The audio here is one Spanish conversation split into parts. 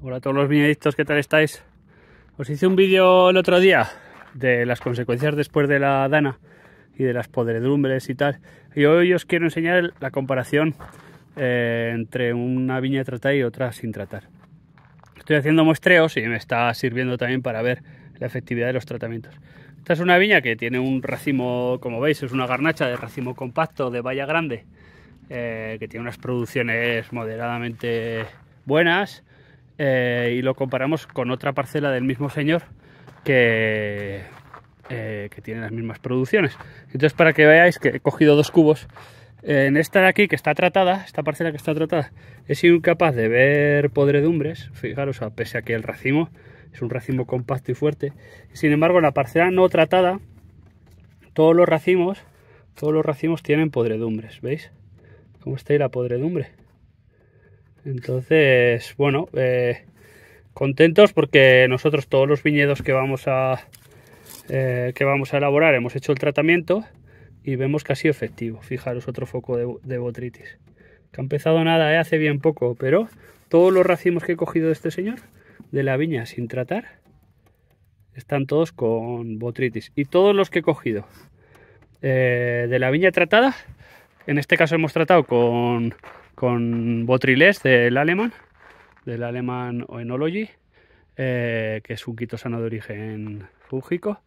Hola a todos los viñedictos, ¿qué tal estáis? Os hice un vídeo el otro día de las consecuencias después de la dana y de las podredumbres y tal. Y hoy os quiero enseñar la comparación eh, entre una viña tratada y otra sin tratar. Estoy haciendo muestreos y me está sirviendo también para ver la efectividad de los tratamientos. Esta es una viña que tiene un racimo, como veis, es una garnacha de racimo compacto de valla grande, eh, que tiene unas producciones moderadamente buenas eh, y lo comparamos con otra parcela del mismo señor que, eh, que tiene las mismas producciones. Entonces, para que veáis que he cogido dos cubos, en esta de aquí que está tratada, esta parcela que está tratada, he sido incapaz de ver podredumbres, fijaros, a pese a que el racimo es un racimo compacto y fuerte. Sin embargo, en la parcela no tratada, todos los racimos, todos los racimos tienen podredumbres, ¿veis? ¿Cómo está ahí la podredumbre? Entonces, bueno, eh, contentos porque nosotros todos los viñedos que vamos a eh, que vamos a elaborar hemos hecho el tratamiento y vemos que ha sido efectivo. Fijaros otro foco de, botritis. Que ha empezado nada, eh, hace bien poco, pero todos los racimos que he cogido de este señor, de la viña sin tratar, están todos con botritis. Y todos los que he cogido de la viña tratada, en este caso hemos tratado con con Botrilés del alemán, del alemán Oenology, eh, que es un quitosano de origen fúngico.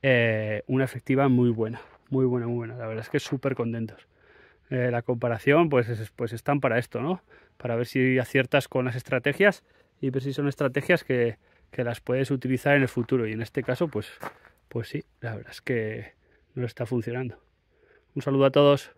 Eh, una efectiva muy buena, muy buena, muy buena. La verdad es que súper contentos. Eh, la comparación, pues, pues están para esto, ¿no? Para ver si aciertas con las estrategias y ver si son estrategias que, que las puedes utilizar en el futuro. Y en este caso, pues, pues sí, la verdad es que no está funcionando. Un saludo a todos.